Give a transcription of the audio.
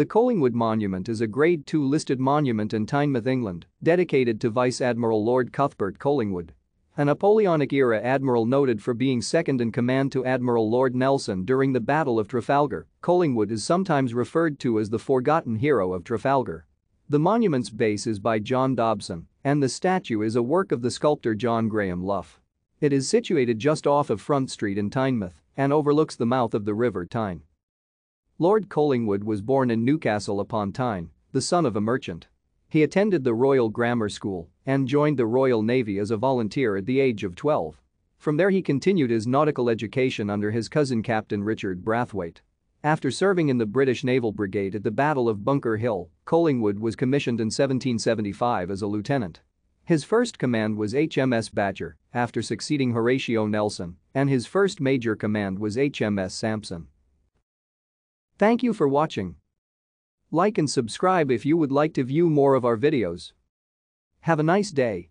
The Collingwood Monument is a Grade II listed monument in Tynemouth, England, dedicated to Vice Admiral Lord Cuthbert Collingwood. A Napoleonic-era admiral noted for being second in command to Admiral Lord Nelson during the Battle of Trafalgar, Collingwood is sometimes referred to as the forgotten hero of Trafalgar. The monument's base is by John Dobson, and the statue is a work of the sculptor John Graham Lough. It is situated just off of Front Street in Tynemouth and overlooks the mouth of the River Tyne. Lord Collingwood was born in Newcastle upon Tyne, the son of a merchant. He attended the Royal Grammar School and joined the Royal Navy as a volunteer at the age of 12. From there he continued his nautical education under his cousin Captain Richard Brathwaite. After serving in the British Naval Brigade at the Battle of Bunker Hill, Collingwood was commissioned in 1775 as a lieutenant. His first command was HMS Badger after succeeding Horatio Nelson, and his first major command was HMS Sampson. Thank you for watching. Like and subscribe if you would like to view more of our videos. Have a nice day.